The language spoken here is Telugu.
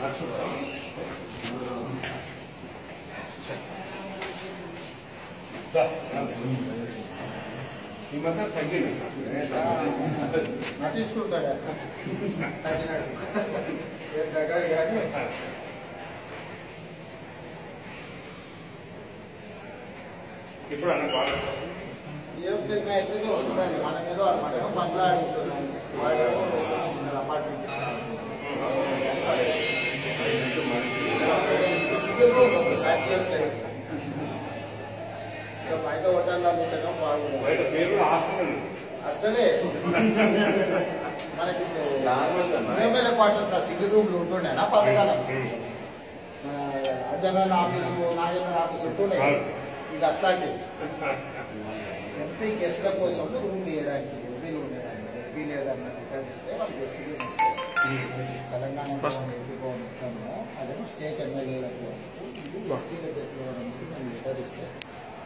That's right. ఈ మధ్య తగ్గింది నటిస్తుంటాడు తగ్గినాడు ఏం తగ్గదు కానీ ఇప్పుడు అన్న బాగా ఏం ప్రేమ అయితే వస్తుందండి మనం ఏదో అనమాట బంగ్లాడుతున్నాం వాళ్ళు చిన్న అపార్ట్మెంట్ బ్యాచిలర్స్ లైఫ్ బయట హోటల్లో ఉంటేనే బాగుంది బయట పేరు హాస్టల్. అసలే మనకి ఎమ్మెల్యే క్వార్టర్స్ సింగిల్ రూమ్లు ఉంటుండేనా పథకాలం. జనరల్ ఆఫీసు నాగేంద్ర ఆఫీసు ఉంటుండే. ఇది అట్లాంటివి ఎంపీ గెస్ట్ల కోసం రూమ్ తీయడానికి ఎంపీలు ఉండడానికి ఎంపీ లేదన్న రికార్డ్ ఇస్తే వాళ్ళు గెస్ట్ రూమ్ ఇస్తారు తెలంగాణ ఎంపీ మొత్తము అదేమో స్టేట్ ఎమ్మెల్యేలకు ఎంపీల రికార్డ్ ఇస్తే